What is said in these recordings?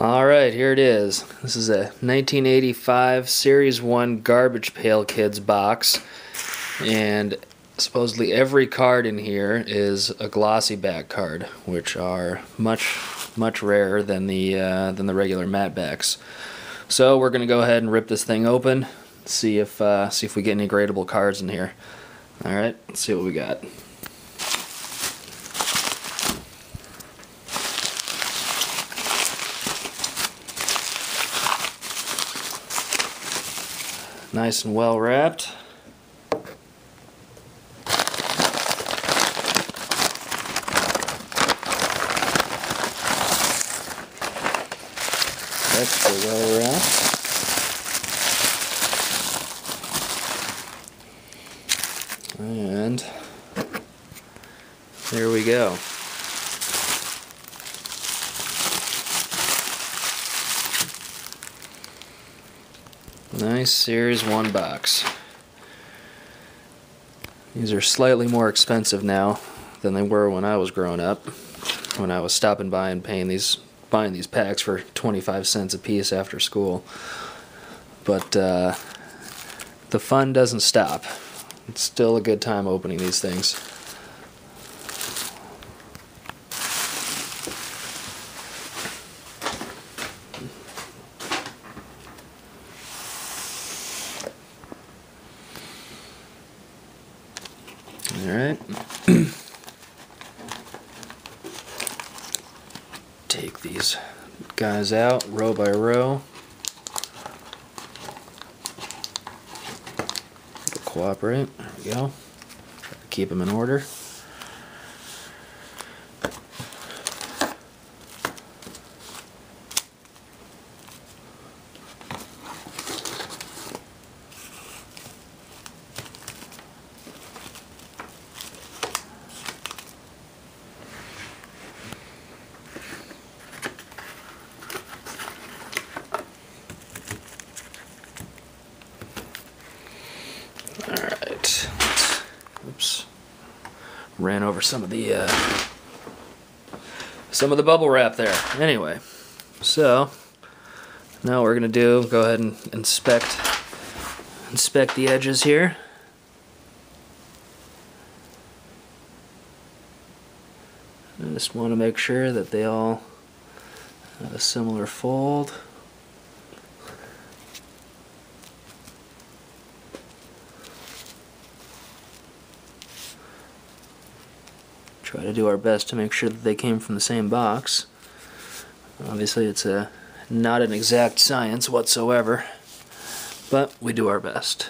All right, here it is. This is a 1985 Series 1 Garbage Pail Kids box. And supposedly every card in here is a glossy back card, which are much, much rarer than the, uh, than the regular matte backs. So we're going to go ahead and rip this thing open, see if, uh, see if we get any gradable cards in here. All right, let's see what we got. Nice and well wrapped. Extra well wrapped. And there we go. Nice Series 1 box. These are slightly more expensive now than they were when I was growing up. When I was stopping by and paying these buying these packs for 25 cents a piece after school. But uh, the fun doesn't stop. It's still a good time opening these things. Alright. Take these guys out row by row. Cooperate. There we go. Keep them in order. Alright. Oops. Ran over some of the uh, some of the bubble wrap there. Anyway, so now we're gonna do go ahead and inspect inspect the edges here. I just want to make sure that they all have a similar fold. Try to do our best to make sure that they came from the same box. Obviously, it's a not an exact science whatsoever, but we do our best.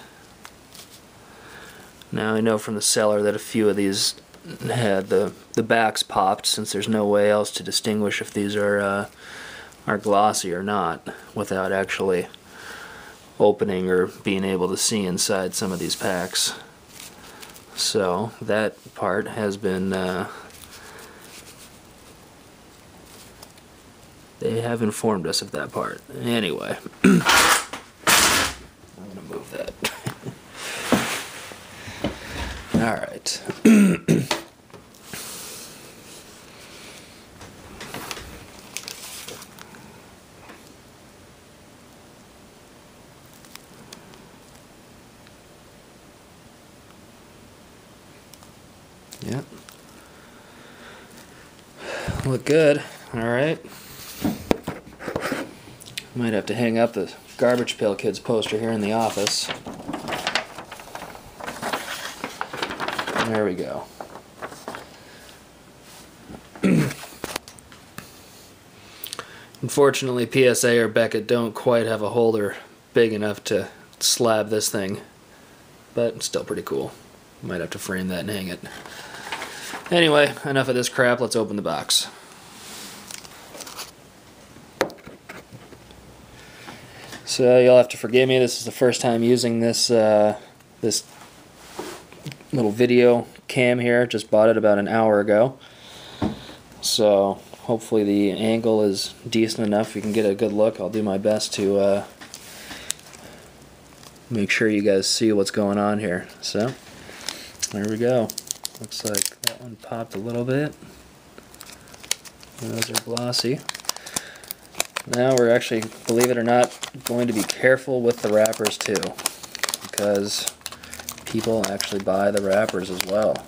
Now I know from the seller that a few of these had the the backs popped since there's no way else to distinguish if these are uh, are glossy or not without actually opening or being able to see inside some of these packs. So that part has been, uh, they have informed us of that part. Anyway, I'm gonna move that. All right. Yep. Look good. All right. Might have to hang up the Garbage Pail Kids poster here in the office. There we go. Unfortunately, PSA or Beckett don't quite have a holder big enough to slab this thing, but still pretty cool. Might have to frame that and hang it. Anyway, enough of this crap. Let's open the box. So you'll have to forgive me. This is the first time using this uh, this little video cam here. Just bought it about an hour ago. So hopefully the angle is decent enough. You can get a good look. I'll do my best to uh, make sure you guys see what's going on here. So there we go. Looks like that one popped a little bit. Those are glossy. Now we're actually, believe it or not, going to be careful with the wrappers too, because people actually buy the wrappers as well.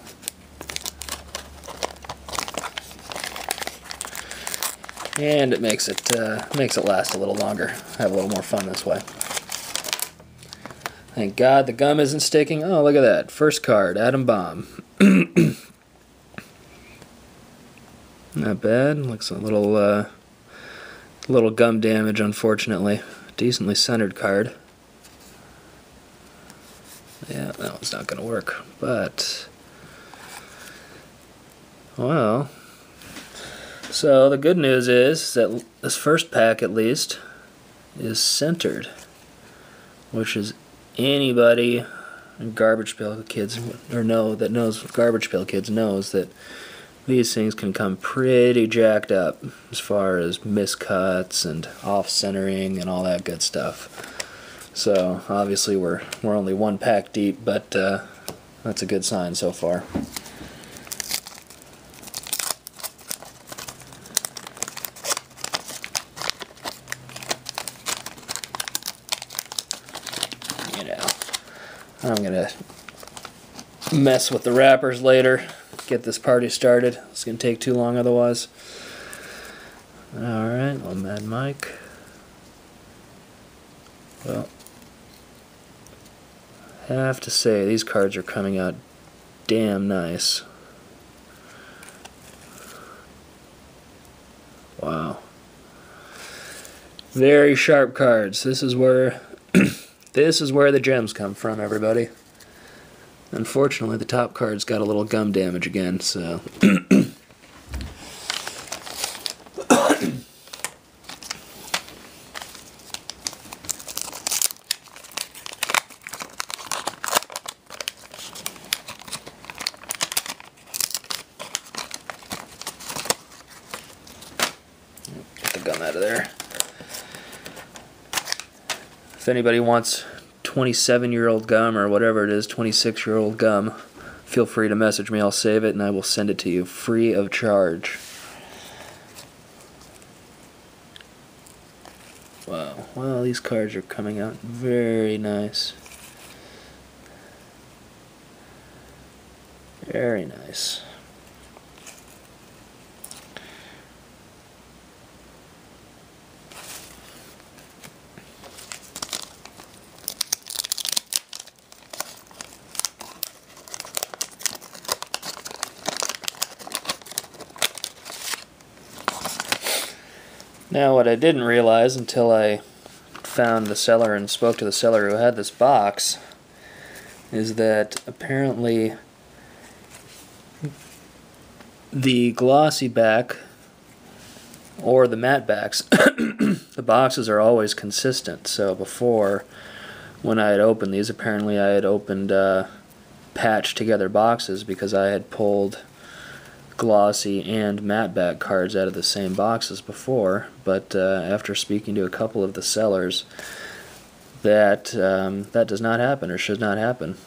And it makes it uh, makes it last a little longer. Have a little more fun this way. Thank God the gum isn't sticking. Oh, look at that. First card, Adam Bomb. Not bad. Looks a little uh, little gum damage, unfortunately. Decently centered card. Yeah, that one's not going to work. But, well, so the good news is that this first pack, at least, is centered, which is anybody garbage pail kids or know that knows garbage pail kids knows that these things can come pretty jacked up as far as miscuts and off centering and all that good stuff. So obviously we're we're only one pack deep, but uh, that's a good sign so far. You know, I'm gonna mess with the wrappers later. Get this party started. It's gonna take too long otherwise. All right, little Mad Mike. Well, I have to say, these cards are coming out damn nice. Wow. Very sharp cards. This is where this is where the gems come from, everybody. Unfortunately, the top card's got a little gum damage again, so Get the gum out of there. If anybody wants 27 year old gum or whatever it is, 26 year old gum, feel free to message me. I'll save it and I will send it to you free of charge. Wow. Well, these cards are coming out very nice. Very nice. Now, what I didn't realize until I found the seller and spoke to the seller who had this box is that apparently the glossy back or the matte backs, the boxes are always consistent. So before, when I had opened these, apparently I had opened uh, patched together boxes because I had pulled glossy and matte back cards out of the same boxes before, but uh, after speaking to a couple of the sellers, that um, that does not happen or should not happen.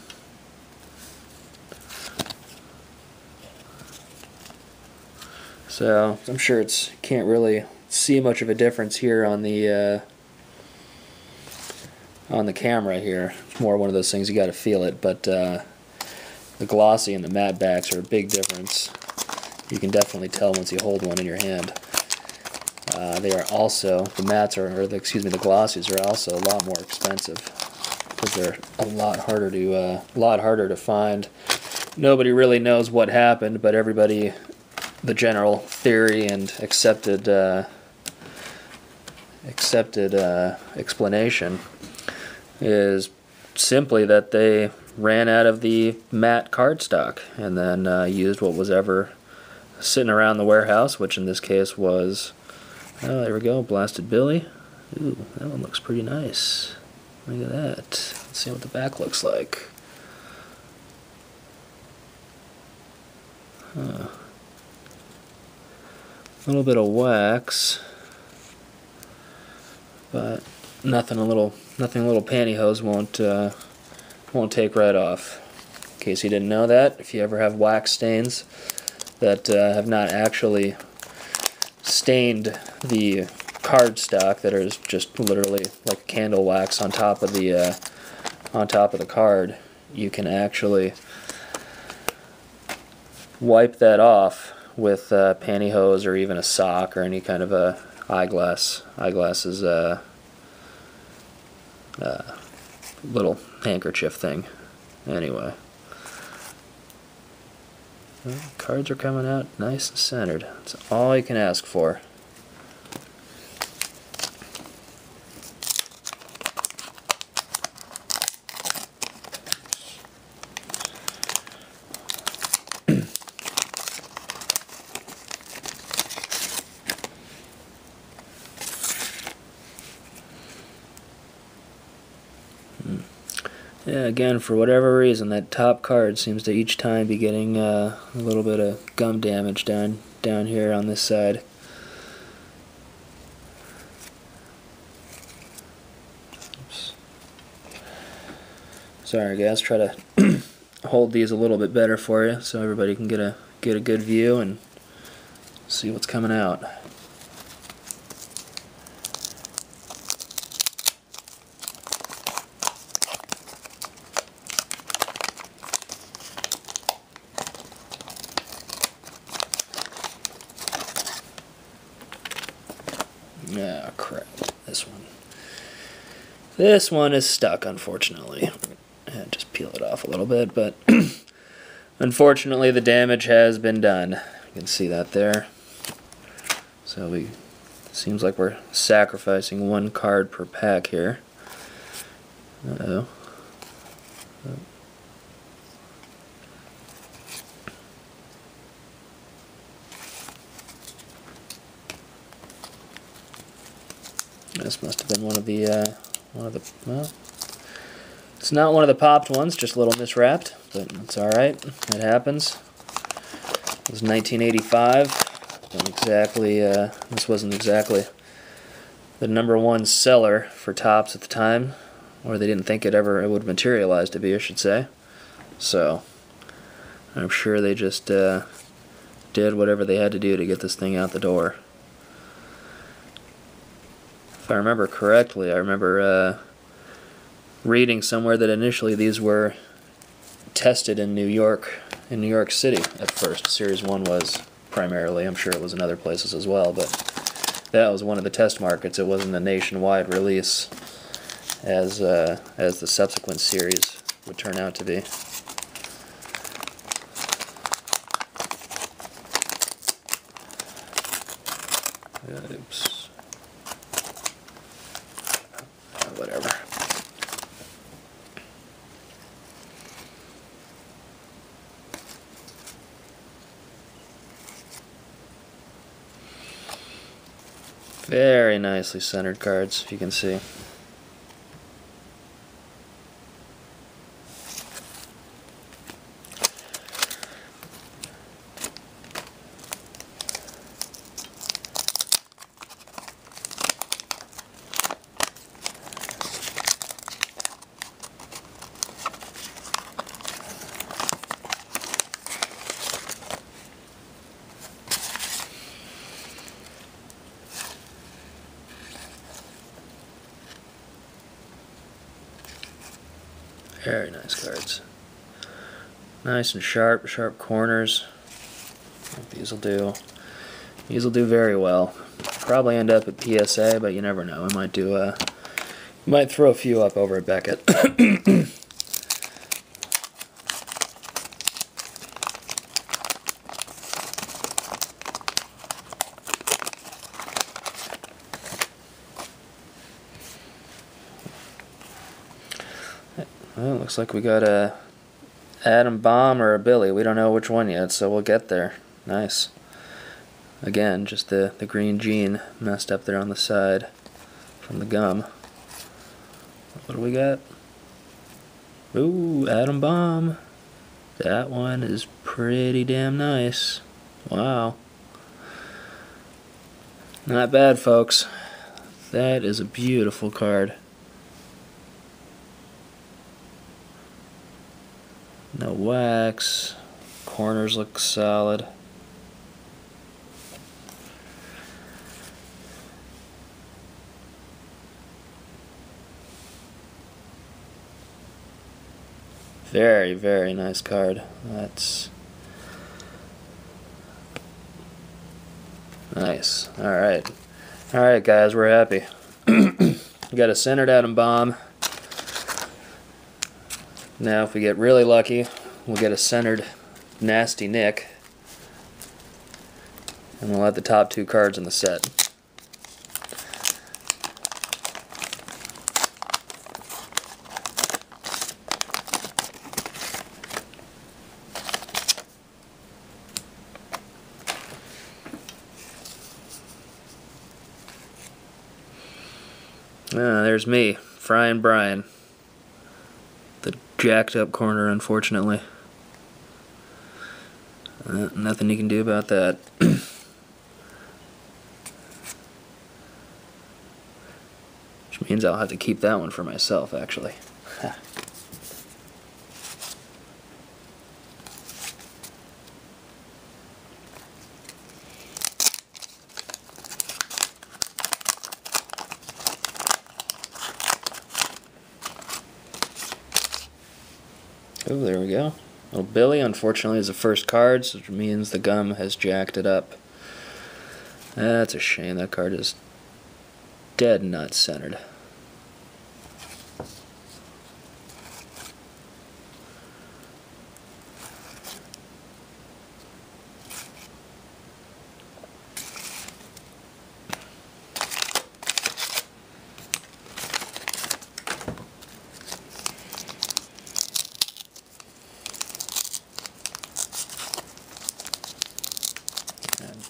So I'm sure it's can't really see much of a difference here on the uh, on the camera here. It's more one of those things you got to feel it, but uh, the glossy and the matte backs are a big difference. You can definitely tell once you hold one in your hand. Uh, they are also the mats are, or the, excuse me, the glossies are also a lot more expensive because they're a lot harder to, uh, a lot harder to find. Nobody really knows what happened, but everybody, the general theory and accepted, uh, accepted uh, explanation is simply that they ran out of the matte cardstock and then uh, used what was ever sitting around the warehouse, which in this case was, oh, there we go, Blasted Billy. Ooh, that one looks pretty nice. Look at that. Let's see what the back looks like. Huh. A little bit of wax, but nothing a little nothing a little pantyhose won't uh, won't take right off. In case you didn't know that, if you ever have wax stains, that uh, have not actually stained the cardstock that is just literally like candle wax on top of the uh, on top of the card, you can actually wipe that off with uh, pantyhose or even a sock or any kind of a eyeglass. Eyeglasses, uh, uh, little handkerchief thing. Anyway. Cards are coming out nice and centered. That's all you can ask for. Again, for whatever reason, that top card seems to each time be getting uh, a little bit of gum damage down down here on this side. Oops. Sorry, guys. Try to hold these a little bit better for you, so everybody can get a get a good view and see what's coming out. Ah, crap. This one. This one is stuck, unfortunately. And just peel it off a little bit, but unfortunately the damage has been done. You can see that there. So we seems like we're sacrificing one card per pack here. Uh-oh. This must have been one of the, uh, one of the, well, it's not one of the popped ones, just a little miswrapped, but it's alright, it happens. It was 1985, wasn't exactly, uh, this wasn't exactly the number one seller for Topps at the time, or they didn't think it ever it would materialize to be, I should say. So, I'm sure they just uh, did whatever they had to do to get this thing out the door if I remember correctly, I remember uh, reading somewhere that initially these were tested in New York, in New York City at first. Series 1 was primarily. I'm sure it was in other places as well, but that was one of the test markets. It wasn't a nationwide release as, uh, as the subsequent series would turn out to be. Oops. whatever. Very nicely centered cards, if you can see. Very nice cards. Nice and sharp, sharp corners. These will do. These will do very well. Probably end up at PSA, but you never know. I might do uh, a. Might throw a few up over at Beckett. Well, looks like we got a Adam Bomb or a Billy. We don't know which one yet, so we'll get there. Nice. Again, just the, the green gene messed up there on the side from the gum. What do we got? Ooh, Adam Bomb. That one is pretty damn nice. Wow. Not bad, folks. That is a beautiful card. No wax. Corners look solid. Very, very nice card. That's nice. All right. All right, guys, we're happy. we got a centered Adam Bomb. Now, if we get really lucky, we'll get a centered nasty Nick. And we'll have the top two cards in the set. Ah, there's me, Frying Brian. Jacked up corner, unfortunately. Uh, nothing you can do about that. Which means I'll have to keep that one for myself, actually. Oh, there we go. Little Billy, unfortunately, is the first card, so which means the gum has jacked it up. That's a shame. That card is dead nut centered.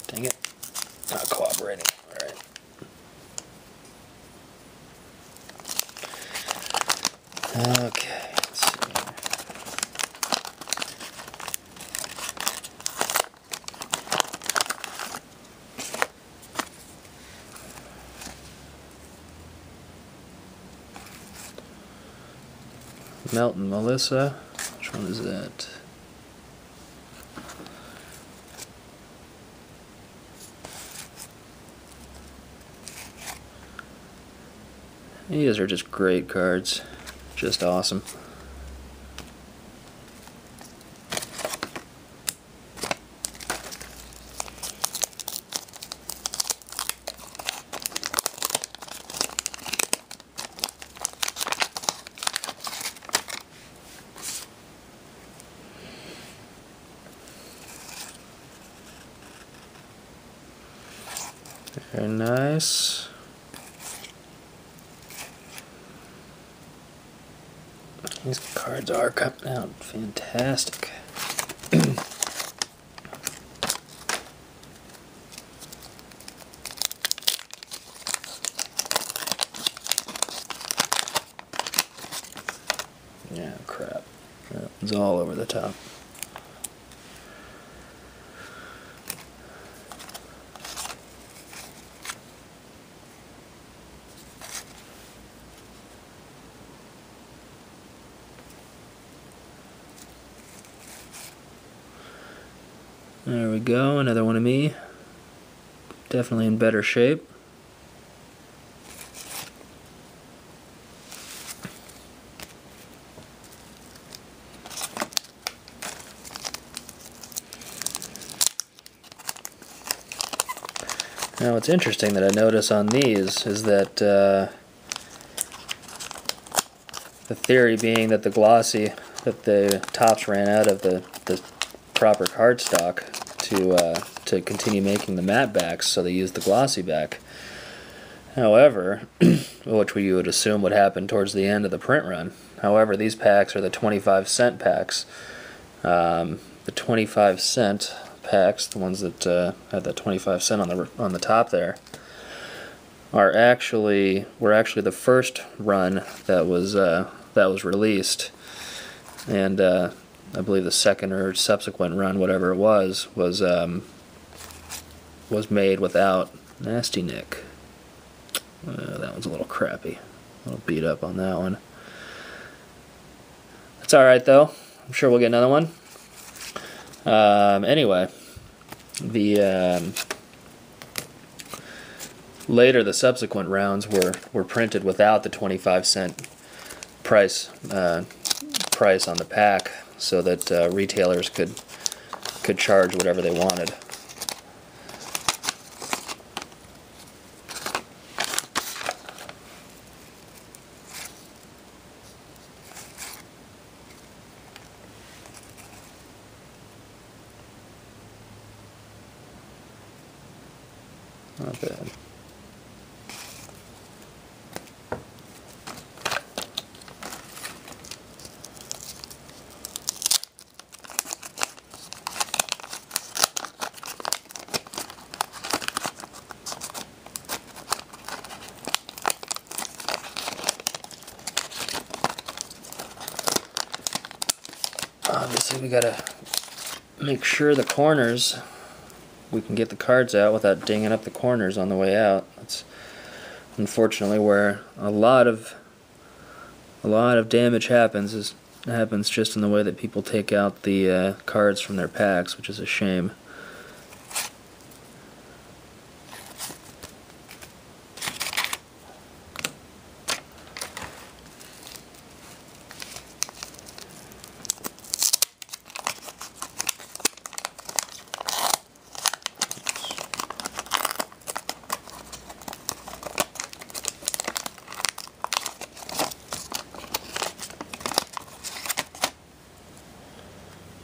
Dang it. Not cooperating. Alright. Okay, let's see Melton Melissa. Which one is that? These are just great cards. Just awesome. Very nice. These cards are coming out fantastic. yeah, crap. One's all over the top. There we go, another one of me. Definitely in better shape. Now what's interesting that I notice on these is that uh, the theory being that the glossy, that the Topps ran out of the, the proper cardstock to uh, to continue making the matte backs, so they used the glossy back. However, which you would assume would happen towards the end of the print run. However, these packs are the 25 cent packs. Um, the 25 cent packs, the ones that uh, had that 25 cent on the on the top there, are actually were actually the first run that was uh, that was released, and uh, I believe the second or subsequent run, whatever it was, was um, was made without Nasty Nick. Uh, that one's a little crappy. A little beat up on that one. That's alright though. I'm sure we'll get another one. Um, anyway, the um, later the subsequent rounds were, were printed without the 25 cent price uh, price on the pack so that uh, retailers could could charge whatever they wanted. Not bad. Obviously, we gotta make sure the corners we can get the cards out without dinging up the corners on the way out. That's unfortunately where a lot of a lot of damage happens is happens just in the way that people take out the uh, cards from their packs, which is a shame.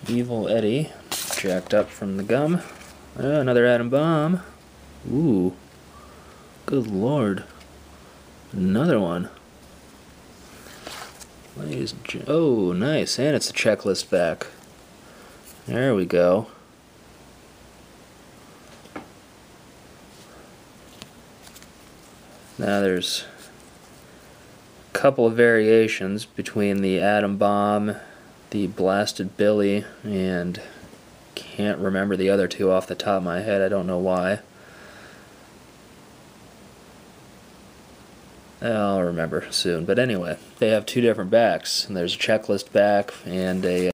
Evil Eddie, jacked up from the gum. Oh, another Adam Bomb. Ooh. Good lord. Another one. Oh, nice. And it's a checklist back. There we go. Now there's a couple of variations between the Adam Bomb the Blasted Billy, and can't remember the other two off the top of my head. I don't know why. I'll remember soon. But anyway, they have two different backs. And there's a checklist back and a